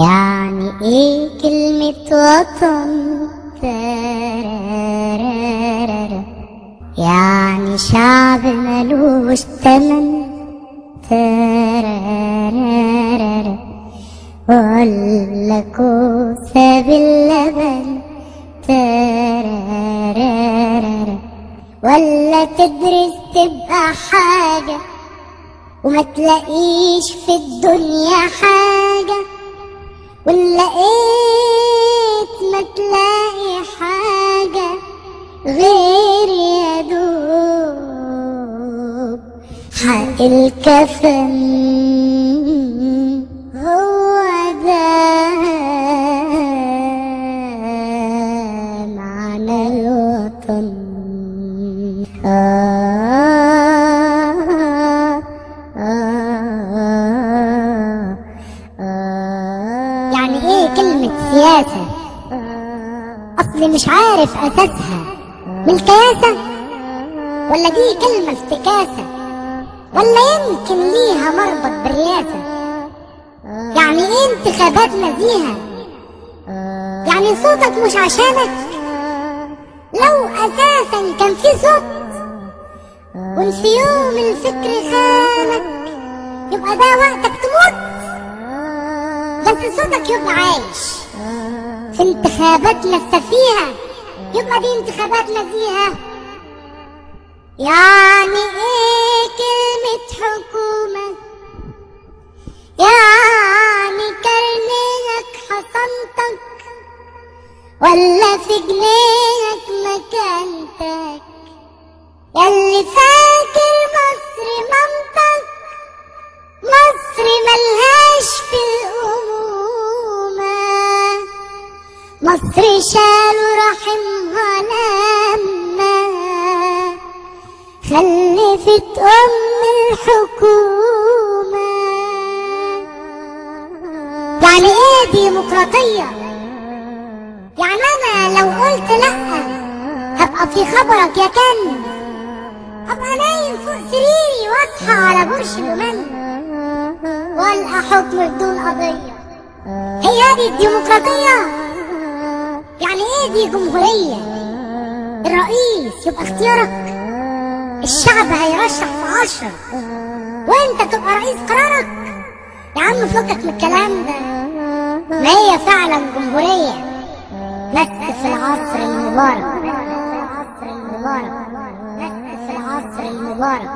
يعني إيه كلمة وطن ترارارارا. يعني شعب ملوش تمن ترارارارا. ولا كوسة باللبن ترارارارا. ولا تدرس تبقى حاجة وما تلاقيش في الدنيا حاجة ولا لقيت ما تلاقي حاجة غير يا دوب حق الكفن هو ده. معنى الوطن. آه. كلمة سياسة اصلي مش عارف أساسها. من الكياسة ولا دي كلمة افتكاسة ولا يمكن ليها مربط بالرياسة يعني إيه انتخابات نزيهة يعني صوتك مش عشانك؟ لو أساسا كان في صوت وان في يوم الفكر خانك يبقى ده وقتك تموت. بس صوتك يبقى عايش. في انتخابات لسه فيها. يبقى دي انتخابات نزيهة يعني إيه كلمة حكومة؟ يعني كرنيك حصنتك؟ ولا في جنينك مكانتك؟ ياللي فاكر مصر مامتك؟ مصر ملهاش في مصر شالوا رحمها لما خلفت أم الحكومة. يعني إيه ديمقراطية؟ يعني أنا لو قلت لأ؟ هبقى في خبرك يا كن. ابقى نايم فوق سريري واصحى على برش اليمن والقى حكم بدون قضية. هي دي الديمقراطية. يعني إيه دي جمهورية؟ الرئيس يبقى اختيارك. الشعب هيرشح في عشرة. وإنت تبقى رئيس قرارك. يا عم فكك من الكلام ده. ما هي فعلا جمهورية؟ بس في العصر المبارك. بس في العصر المبارك. بس في العصر المبارك.